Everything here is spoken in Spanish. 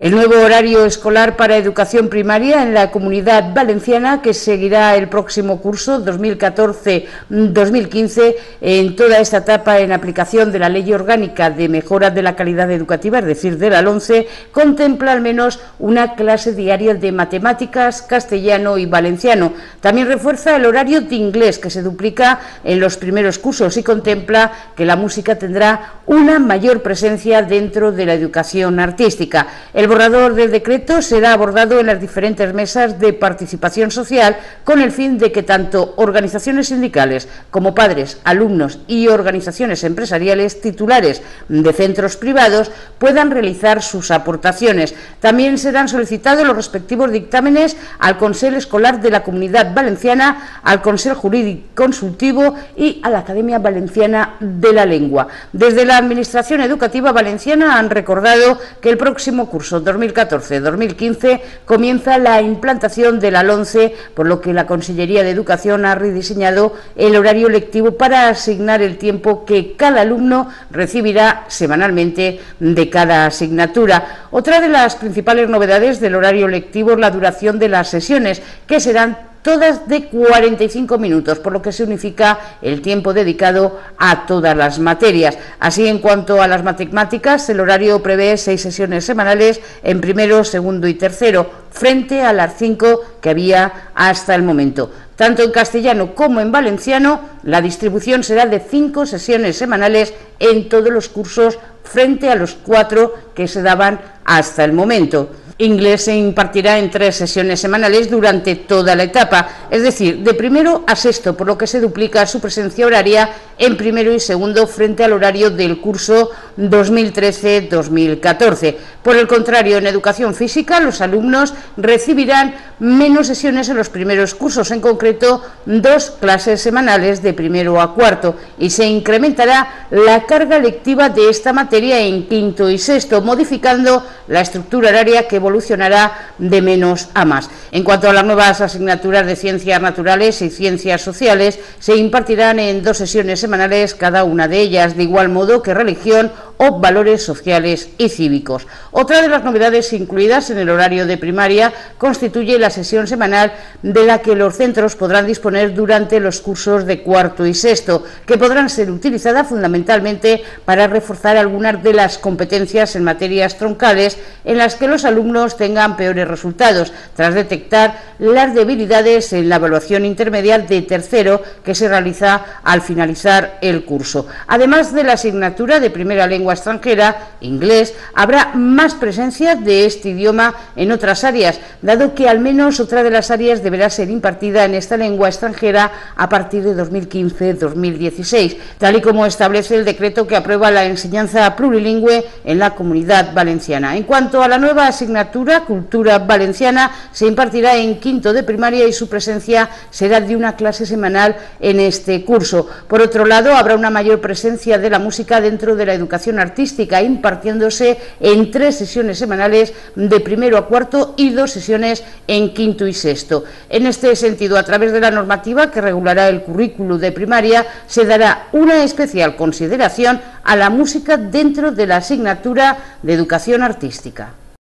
El nuevo horario escolar para educación primaria en la comunidad valenciana que seguirá el próximo curso 2014-2015 en toda esta etapa en aplicación de la Ley Orgánica de Mejora de la Calidad Educativa, es decir, de la 11, contempla al menos una clase diaria de matemáticas, castellano y valenciano. También refuerza el horario de inglés que se duplica en los primeros cursos y contempla que la música tendrá una mayor presencia dentro de la educación artística. El el borrador del decreto será abordado en las diferentes mesas de participación social con el fin de que tanto organizaciones sindicales como padres, alumnos y organizaciones empresariales titulares de centros privados puedan realizar sus aportaciones. También serán solicitados los respectivos dictámenes al Consejo Escolar de la Comunidad Valenciana, al Consejo Jurídico Consultivo y a la Academia Valenciana de la Lengua. Desde la Administración Educativa Valenciana han recordado que el próximo curso 2014-2015 comienza la implantación de la LONCE, por lo que la Consellería de Educación ha rediseñado el horario lectivo para asignar el tiempo que cada alumno recibirá semanalmente de cada asignatura. Otra de las principales novedades del horario lectivo es la duración de las sesiones, que serán todas de 45 minutos, por lo que se unifica el tiempo dedicado a todas las materias. Así, en cuanto a las matemáticas, el horario prevé seis sesiones semanales en primero, segundo y tercero, frente a las cinco que había hasta el momento. Tanto en castellano como en valenciano, la distribución será de cinco sesiones semanales en todos los cursos frente a los cuatro que se daban hasta el momento. Inglés se impartirá en tres sesiones semanales durante toda la etapa, es decir, de primero a sexto, por lo que se duplica su presencia horaria en primero y segundo frente al horario del curso 2013-2014. Por el contrario, en educación física, los alumnos recibirán menos sesiones en los primeros cursos, en concreto dos clases semanales de primero a cuarto, y se incrementará la carga lectiva de esta materia en quinto y sexto, modificando la estructura horaria que evolucionará de menos a más. En cuanto a las nuevas asignaturas de ciencias naturales y ciencias sociales, se impartirán en dos sesiones semanales cada una de ellas, de igual modo que religión o valores sociales y cívicos. Otra de las novedades incluidas en el horario de primaria constituye la sesión semanal de la que los centros podrán disponer durante los cursos de cuarto y sexto, que podrán ser utilizadas fundamentalmente para reforzar algunas de las competencias en materias troncales en las que los alumnos tengan peores resultados, tras detectar las debilidades en la evaluación intermedia de tercero que se realiza al finalizar el curso. Además de la asignatura de primera lengua extranjera, inglés, habrá más presencia de este idioma en otras áreas, dado que al menos otra de las áreas deberá ser impartida en esta lengua extranjera a partir de 2015-2016, tal y como establece el decreto que aprueba la enseñanza plurilingüe en la comunidad valenciana. En cuanto a la nueva asignatura, Cultura Valenciana, se impartirá en quinto de primaria y su presencia será de una clase semanal en este curso. Por otro lado, habrá una mayor presencia de la música dentro de la educación artística impartiéndose en tres sesiones semanales de primero a cuarto y dos sesiones en quinto y sexto. En este sentido, a través de la normativa que regulará el currículo de primaria, se dará una especial consideración a la música dentro de la asignatura de educación artística.